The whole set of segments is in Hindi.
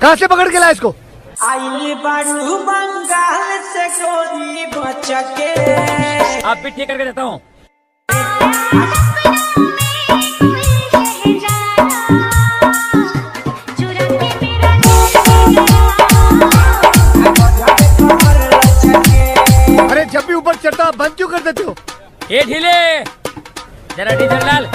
कहाँ से पकड़ के लाया इसको? आइली बारू बंगाल से गोरी बचके। आप भी ठीक करके देता हूँ। अरे जब भी ऊपर चढ़ता बंद क्यों कर देते हो? ये ढीले जरा डीजल डाल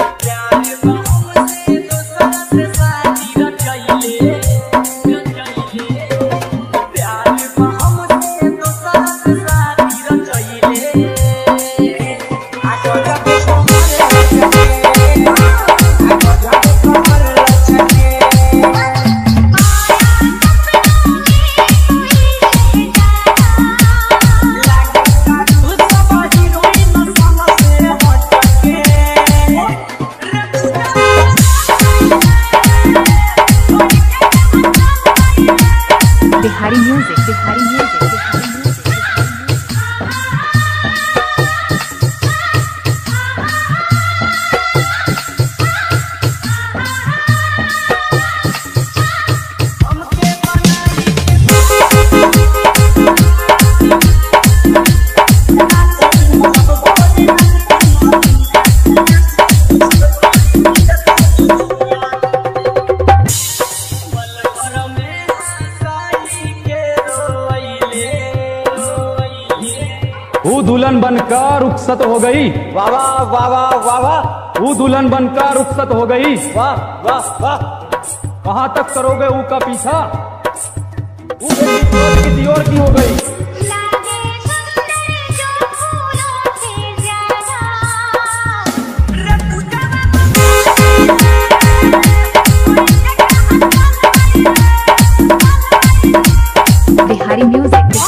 How? वो दुल्हन बनकर रुखसत हो गई। वाह वाह वाह वाह वाह वाह। वो दुल्हन बनकर रुखसत हो गई। वाह वाह वाह। कहाँ तक करोगे ऊ का पीछा? वो किसी और की हो गई। Music.